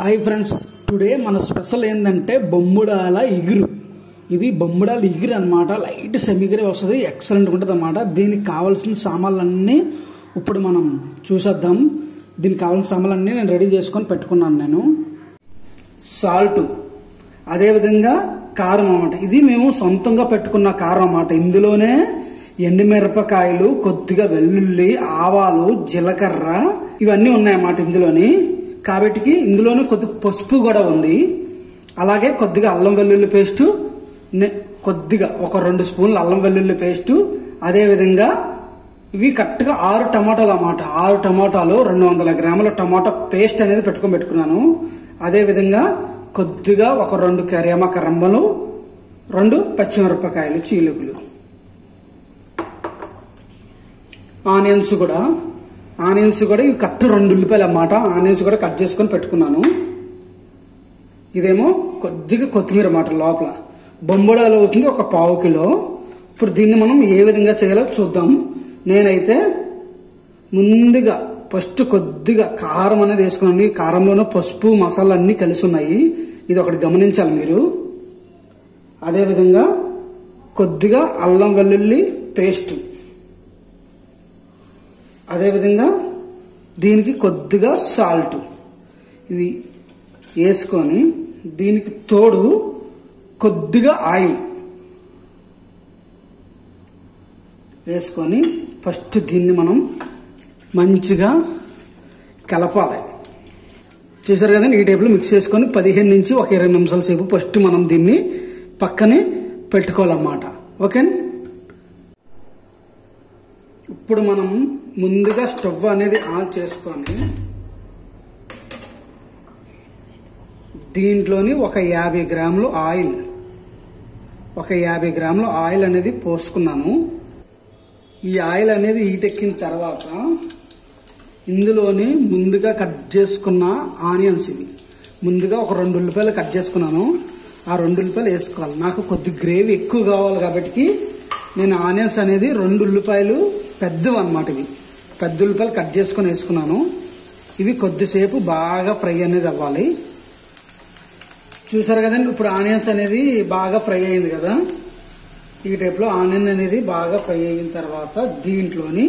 Hi friends today మన special ఏంటంటే బొమ్ముడాల ఇగురు. ఇది బొమ్ముడాల ఇగురు అనమాట లైట్ సెమిగిరి వస్తుంది ఎక్సలెంట్ ఉంటుంది అనమాట దీనికి కావాల్సిన సామాన్లన్నీ ఇప్పుడు మనం చూసేద్దాం. దీనికి కావాల్సిన సామాన్లన్నీ నేను రెడీ చేసుకొని పెట్టుకున్నాను నేను. సాల్ట్. అదేవిధంగా కారం అనమాట ఇది మేము సొంతంగా పెట్టుకున్న కారం అనమాట ఇందులోనే ఎండుమిరపకాయలు కొద్దిగా వెల్లుల్లి ఆవాలు జీలకర్ర ఇవన్నీ ఉన్నాయన్నమాట ఇందులోని. కాబట్టి ఇందులోనే కొద్ది పసుపు కూడా ఉంది. అలాగే కొద్దిగా అల్లం వెల్లుల్లి పేస్టు కొద్దిగా ఒక రెండు స్పూన్లు అల్లం వెల్లుల్లి పేస్టు అదేవిధంగా ఇవి కరెక్ట్గా ఆరు టమాటాలు అన్నమాట. ఆరు టమాటాలు రెండు వందల గ్రాముల టమాటా పేస్ట్ అనేది పెట్టుకొని పెట్టుకున్నాను. అదేవిధంగా కొద్దిగా ఒక రెండు కరేమక రంబలు రెండు పచ్చిమిరపకాయలు చీలుకులు. ఆనియన్స్ కూడా ఆనియన్స్ కూడా ఇవి కట్ రెండు ఉల్లిపాయలు అన్నమాట. ఆనియన్స్ కూడా కట్ చేసుకొని పెట్టుకున్నాను. ఇదేమో కొద్దిగా కొత్తిమీర అన్నమాట లోపల. బొంబడాలు అవుతుంది ఒక పావు కిలో. ఇప్పుడు దీన్ని మనం ఏ విధంగా చేయాలో చూద్దాం. నేనైతే ముందుగా ఫస్ట్ కొద్దిగా కారం అనేది వేసుకున్నాను ఈ కారంలోనే పసుపు మసాలా అన్ని కలిసి ఉన్నాయి. ఇది ఒకటి గమనించాలి మీరు. అదేవిధంగా కొద్దిగా అల్లం వెల్లుల్లి పేస్ట్. అదేవిధంగా దీనికి కొద్దిగా సాల్ట్ ఇవి వేసుకొని దీనికి తోడు కొద్దిగా ఆయిల్ వేసుకొని ఫస్ట్ దీన్ని మనం మంచిగా కలపాలి. చూసారు కదండి ఈ టైప్లో మిక్స్ చేసుకొని పదిహేను నుంచి ఒక ఇరవై నిమిషాల సేపు ఫస్ట్ మనం దీన్ని పక్కనే పెట్టుకోవాలన్నమాట. ఓకే ఇప్పుడు మనం ముందుగా స్టవ్ అనేది ఆన్ చేసుకొని దీంట్లోని ఒక యాభై గ్రాములు ఆయిల్ ఒక యాభై గ్రాములు ఆయిల్ అనేది పోసుకున్నాను ఈ ఆయిల్ అనేది ఈటెక్కిన తర్వాత ఇందులోని ముందుగా కట్ చేసుకున్న ఆనియన్స్ ఇవి. ముందుగా ఒక రెండు ఉల్లిపాయలు కట్ చేసుకున్నాను. ఆ రెండు ఉల్లిపాయలు వేసుకోవాలి. నాకు కొద్ది గ్రేవీ ఎక్కువ కావాలి కాబట్టి నేను ఆనియన్స్ అనేది రెండు ఉల్లిపాయలు పెద్దవి అనమాట ఇవి. పెద్ద ఉల్లిపాయలు కట్ చేసుకొని వేసుకున్నాను. ఇవి కొద్దిసేపు బాగా ఫ్రై అనేది అవ్వాలి. చూసారు కదండి ఇప్పుడు ఆనియన్స్ అనేది బాగా ఫ్రై అయింది కదా. ఈ టైప్లో ఆనియన్ అనేది బాగా ఫ్రై అయిన తర్వాత దీంట్లోని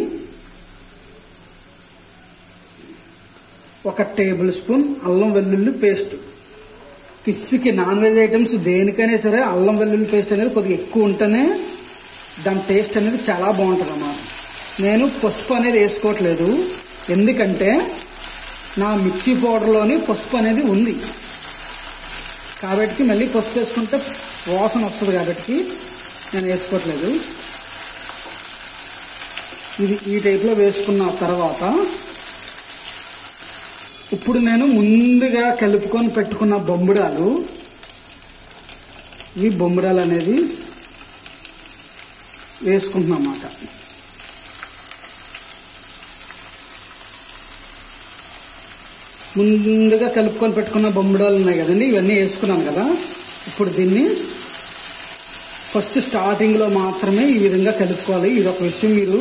ఒక టేబుల్ స్పూన్ అల్లం వెల్లుల్లి పేస్ట్. ఫిష్కి నాన్ వెజ్ ఐటమ్స్ దేనికైనా సరే అల్లం వెల్లుల్లి పేస్ట్ అనేది కొద్దిగా ఎక్కువ ఉంటేనే దాని టేస్ట్ అనేది చాలా బాగుంటుంది అన్నమాట నేను పసుపు అనేది వేసుకోవట్లేదు. ఎందుకంటే నా మిర్చి పౌడర్లోని పసుపు అనేది ఉంది. కాబట్టి మళ్ళీ పసుపు వేసుకుంటే వాసన వస్తుంది కాబట్టి నేను వేసుకోవట్లేదు. ఇది ఈ టైప్లో వేసుకున్న తర్వాత ఇప్పుడు నేను ముందుగా కలుపుకొని పెట్టుకున్న బొమ్మిడాలు. ఈ బొమ్మిడాలు అనేది వేసుకుంటున్నమాట ముందుగా కలుపుకొని పెట్టుకున్న బొమ్మిడాలు ఉన్నాయి కదండి ఇవన్నీ వేసుకున్నాం కదా. ఇప్పుడు దీన్ని ఫస్ట్ స్టార్టింగ్లో మాత్రమే ఈ విధంగా కలుపుకోవాలి. ఇది ఒక విషయం మీరు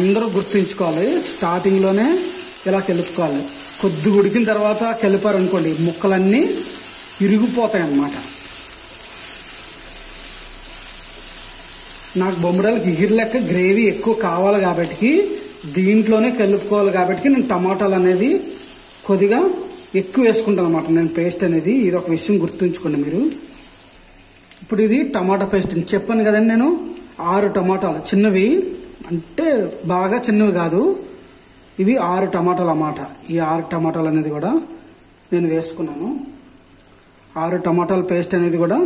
అందరూ గుర్తుంచుకోవాలి. స్టార్టింగ్లోనే ఇలా కలుపుకోవాలి. కొద్ది ఉడికిన తర్వాత కలిపారనుకోండి ముక్కలన్నీ ఇరిగిపోతాయి అన్నమాట నాకు బొమ్మడాలకి ఇగిరి లెక్క గ్రేవీ ఎక్కువ కావాలి కాబట్టి దీంట్లోనే కలుపుకోవాలి కాబట్టి నేను టమాటాలు అనేది కొద్దిగా ఎక్కువ వేసుకుంటాను అనమాట నేను పేస్ట్ అనేది. ఇది ఒక విషయం గుర్తుంచుకోండి మీరు. ఇప్పుడు ఇది టమాటా పేస్ట్. అని చెప్పాను కదండి నేను. ఆరు టమాటాలు. చిన్నవి. అంటే బాగా చిన్నవి కాదు. ఇవి ఆరు టమాటాలు అన్నమాట. ఈ ఆరు టమాటాలు అనేది కూడా నేను వేసుకున్నాను. ఆరు టమాటాల పేస్ట్ అనేది కూడా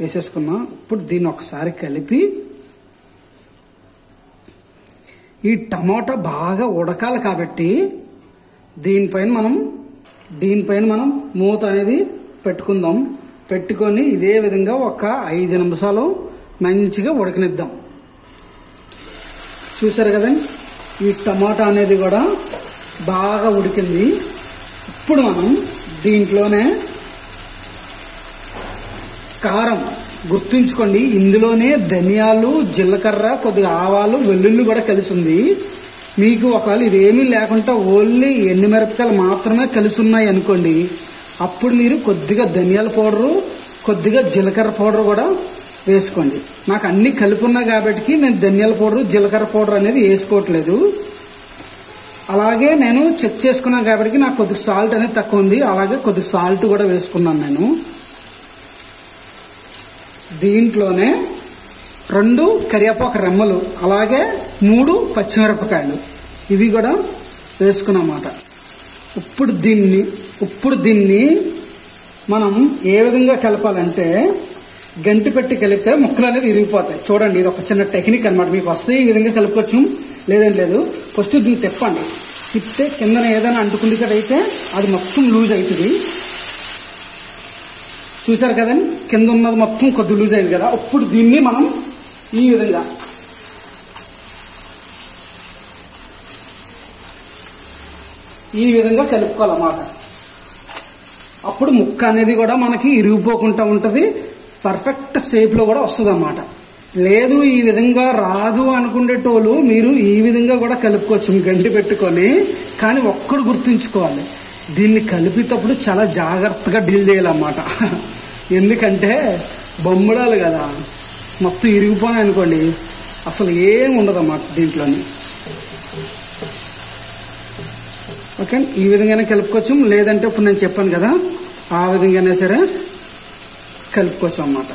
వేసేసుకున్నా. ఇప్పుడు దీన్ని ఒకసారి కలిపి ఈ టమాటా బాగా ఉడకాలి కాబట్టి దీనిపైన మనం దీనిపైన మనం మూత అనేది పెట్టుకుందాం. పెట్టుకొని ఇదే విధంగా ఒక ఐదు నిమిషాలు మంచిగా ఉడకనిద్దాం. చూసారు కదండి ఈ టమాటా అనేది కూడా బాగా ఉడికింది. ఇప్పుడు మనం దీంట్లోనే కారం గుర్తుంచుకోండి. ఇందులోనే ధనియాలు జీలకర్ర కొద్దిగా ఆవాలు వెల్లుల్లి కూడా కలిసి ఉంది. మీకు ఒకవేళ ఇదేమీ లేకుండా ఓన్లీ ఎండుమిరపకాయలు మాత్రమే కలిసి ఉన్నాయి అనుకోండి అప్పుడు మీరు కొద్దిగా ధనియాల పౌడరు కొద్దిగా జీలకర్ర పౌడర్ కూడా వేసుకోండి. నాకు అన్ని కలిపి ఉన్నాయి కాబట్టి నేను ధనియాల పౌడరు జీలకర్ర పౌడర్ అనేది వేసుకోవట్లేదు. అలాగే నేను చెక్ చేసుకున్నాను కాబట్టి నాకు కొద్దిగా సాల్ట్ అనేది తక్కువ ఉంది. అలాగే కొద్దిగా సాల్ట్ కూడా వేసుకున్నాను నేను. దీంట్లోనే రెండు కరివేపాకు రెమ్మలు అలాగే మూడు పచ్చిమిరపకాయలు. ఇవి కూడా వేసుకున్నమాట. ఇప్పుడు దీన్ని ఇప్పుడు దీన్ని మనం ఏ విధంగా కలపాలంటే గంటి పెట్టి కలిపితే ముక్కలు అనేది విరిగిపోతాయి. చూడండి ఇది ఒక చిన్న టెక్నిక్ అనమాట మీకు వస్తే ఈ విధంగా కలుపుకోవచ్చు. లేదని లేదు. ఫస్ట్ దీన్ని తిప్పండి. తిప్పితే కిందన ఏదైనా అంటుకుంది కదా అయితే అది మొత్తం లూజ్ అవుతుంది. చూసారు కదండి? కింద ఉన్నది మొత్తం కొద్ది లూజ్ అయింది కదా. అప్పుడు దీన్ని మనం ఈ విధంగా. ఈ విధంగా కలుపుకోవాలన్నమాట. అప్పుడు ముక్క అనేది కూడా మనకి ఇరిగిపోకుండా ఉంటుంది పర్ఫెక్ట్ షేప్లో కూడా వస్తుంది అన్నమాట లేదు ఈ విధంగా రాదు అనుకునేటోళ్ళు మీరు ఈ విధంగా కూడా కలుపుకోవచ్చు గంటి పెట్టుకొని. కానీ ఒక్కడు గుర్తుంచుకోవాలి దీన్ని కలిపేటప్పుడు చాలా జాగ్రత్తగా డీల్ చేయాలన్నమాట. ఎందుకంటే బొమ్మడాలు కదా. మొత్తం ఇరిగిపోయి అనుకోండి. అసలు ఏం ఉండదు అన్నమాట దీంట్లోని. ఓకే ఈ విధంగానే కలుపుకోవచ్చు. లేదంటే ఇప్పుడు నేను చెప్పాను కదా ఆ విధంగానే సరే కలుపుకోవచ్చు అన్నమాట.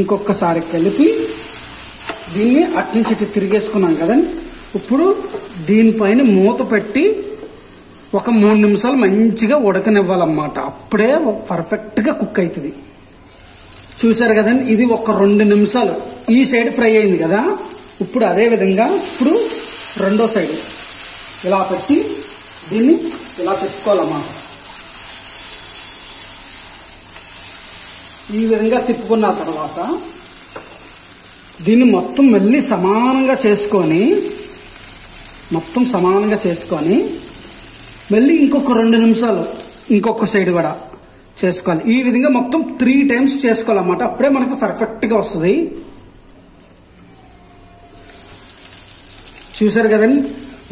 ఇంకొకసారి కలిపి దీన్ని అట్నుంచి ఇటు తిరిగేసుకున్నాం కదండి ఇప్పుడు దీనిపైన మూత పెట్టి ఒక మూడు నిమిషాలు మంచిగా ఉడకనివ్వాలన్నమాట. అప్పుడే పర్ఫెక్ట్గా కుక్ అవుతుంది. చూసారు కదండి? ఇది ఒక రెండు నిమిషాలు. ఈ సైడ్ ఫ్రై అయింది కదా? ఇప్పుడు అదే విధంగా ఇప్పుడు రెండో సైడ్. ఇలా పెట్టి దీన్ని ఇలా పెట్టుకోవాలన్నమాట ఈ విధంగా తిప్పుకున్న తర్వాత దీన్ని మొత్తం మళ్ళీ సమానంగా చేసుకొని మొత్తం సమానంగా చేసుకొని మళ్ళీ ఇంకొక రెండు నిమిషాలు ఇంకొక సైడ్ కూడా. చేసుకోవాలి. ఈ విధంగా మొత్తం త్రీ టైమ్స్ చేసుకోవాలన్నమాట. అప్పుడే మనకు పర్ఫెక్ట్గా వస్తుంది. చూసారు కదండి?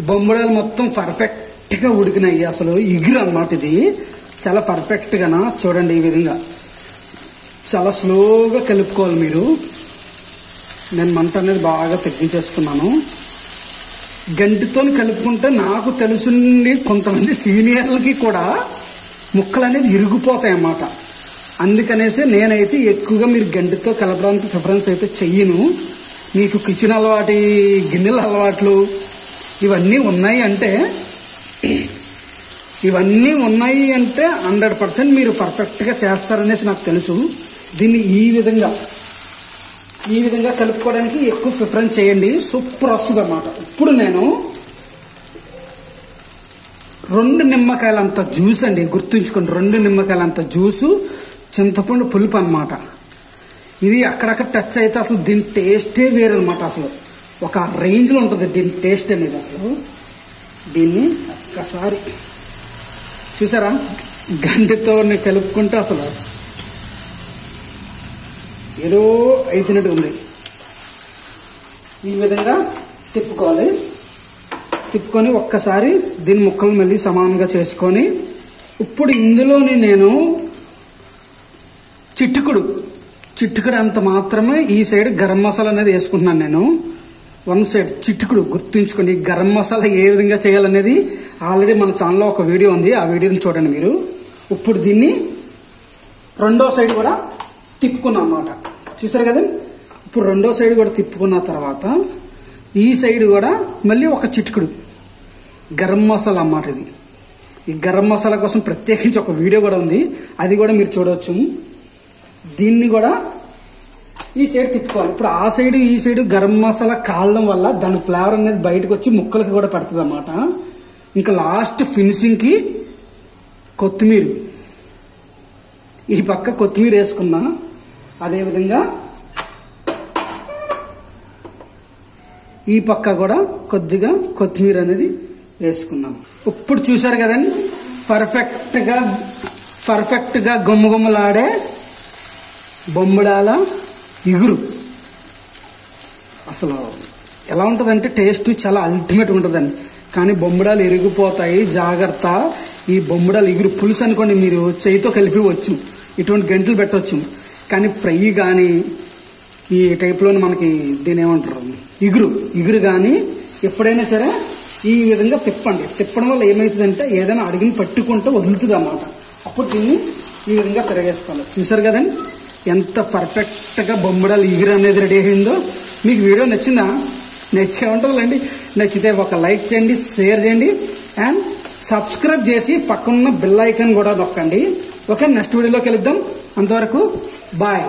బొమ్మడాలు మొత్తం పర్ఫెక్ట్గా ఉడికినాయి. అసలు ఇగురు అన్నమాట ఇది. చాలా పర్ఫెక్ట్గానా చూడండి ఈ విధంగా. చాలా స్లోగా కలుపుకోవాలి మీరు. నేను మంట అనేది బాగా తగ్గించేసుకున్నాను. గంటితో కలుపుకుంటే నాకు తెలుసుండి కొంతమంది సీనియర్లకి కూడా ముక్కలు అనేది ఇరిగిపోతాయి అన్నమాట అందుకనేసి నేనైతే ఎక్కువగా మీరు గంటితో కలపడానికి ప్రిఫరెన్స్ అయితే చెయ్యను. మీకు కిచెన్ అలవాటు గిన్నెల అలవాట్లు ఇవన్నీ ఉన్నాయి అంటే ఇవన్నీ ఉన్నాయి అంటే హండ్రెడ్ పర్సెంట్ మీరు పర్ఫెక్ట్గా చేస్తారనేసి నాకు తెలుసు. దీన్ని ఈ విధంగా ఈ విధంగా కలుపుకోవడానికి ఎక్కువ ప్రిఫరెన్స్ చేయండి. సూపర్ వస్తుంది అన్నమాట ఇప్పుడు నేను రెండు నిమ్మకాయలంత జ్యూస్ అండి గుర్తుంచుకోండి రెండు నిమ్మకాయలంత జ్యూసు చింతపండు పులుపు అన్నమాట. ఇది అక్కడక్కడ టచ్ అయితే అసలు దీని టేస్టే వేరు అనమాట అసలు. ఒక రేంజ్లో ఉంటుంది దీని టేస్ట్ అనేది అసలు. దీన్ని ఒక్కసారి చూసారా? గంటితో కలుపుకుంటే అసలు ఏదో అయితున్నట్టు ఉంది. ఈ విధంగా తిప్పుకోవాలి. తిప్పుకొని ఒక్కసారి దీని ముక్కలు మళ్ళీ సమానంగా చేసుకొని ఇప్పుడు ఇందులోని నేను చిట్టుకుడు చిట్టుకుడు అంత మాత్రమే ఈ సైడ్ గరం మసాలా అనేది వేసుకుంటున్నాను నేను. వన్ సైడ్ చిట్టుకుడు గుర్తుంచుకోండి గరం మసాలా ఏ విధంగా చేయాలనేది ఆల్రెడీ మన ఛానల్లో ఒక వీడియో ఉంది ఆ వీడియోని చూడండి మీరు. ఇప్పుడు దీన్ని రెండో సైడ్ కూడా తిప్పుకున్నాం అన్నమాట. చూసారు కదా? ఇప్పుడు రెండో సైడ్ కూడా తిప్పుకున్న తర్వాత ఈ సైడ్ కూడా మళ్ళీ ఒక చిట్టుకుడు గరం మసాలా అన్నమాట ఇది. ఈ గరం మసాలా కోసం ప్రత్యేకించి ఒక వీడియో కూడా ఉంది. అది కూడా మీరు చూడవచ్చు దీన్ని కూడా ఈ సైడ్ తిప్పుకోవాలి. ఇప్పుడు ఆ సైడ్ ఈ సైడ్ గరం మసాలా కాలడం వల్ల దాని ఫ్లేవర్ అనేది బయటకు వచ్చి ముక్కలకి కూడా పడుతుంది అన్నమాట. ఇంకా లాస్ట్ ఫినిషింగ్కి కొత్తిమీర. ఈ పక్క కొత్తిమీర వేసుకున్నా అదేవిధంగా ఈ పక్క కూడా కొద్దిగా కొత్తిమీర అనేది వేసుకున్నాం. ఇప్పుడు చూసారు కదండి పర్ఫెక్ట్గా పర్ఫెక్ట్గా గుమ్మగుమ్మలాడే బొమ్మడాల ఇగురు. అసలు ఎలా ఉంటుందంటే టేస్ట్ చాలా అల్టిమేట్ ఉంటుందండి. కానీ బొమ్మడాలు ఇరిగిపోతాయి జాగ్రత్త. ఈ బొమ్మడాలు ఎగురు పులుసు అనుకోండి మీరు చేయితో కలిపివచ్చు ఇటువంటి గంటలు పెట్టవచ్చు కానీ ఫ్రై కానీ ఈ టైప్లోని మనకి దీని ఏమంటారు? ఇగురు. ఇగురు కానీ ఎప్పుడైనా సరే ఈ విధంగా తిప్పండి. తిప్పడం వల్ల ఏమవుతుందంటే ఏదైనా అడిగిన పట్టుకుంటే వదులుతుంది అన్నమాట అప్పుడు దీన్ని ఈ విధంగా తిరగేస్తాను. చూసారు కదండి? ఎంత పర్ఫెక్ట్గా బొమ్మడాలు ఇగురు అనేది రెడీ అయిందో. మీకు వీడియో నచ్చిందా? నచ్చే ఉంటుందండి నచ్చితే ఒక లైక్ చేయండి షేర్ చేయండి. అండ్ సబ్స్క్రైబ్ చేసి పక్కనున్న బెల్ ఐకన్ కూడా నొక్కండి. ఓకే నెక్స్ట్ వీడియోలోకి వెళ్దాం. అంతవరకు బాయ్.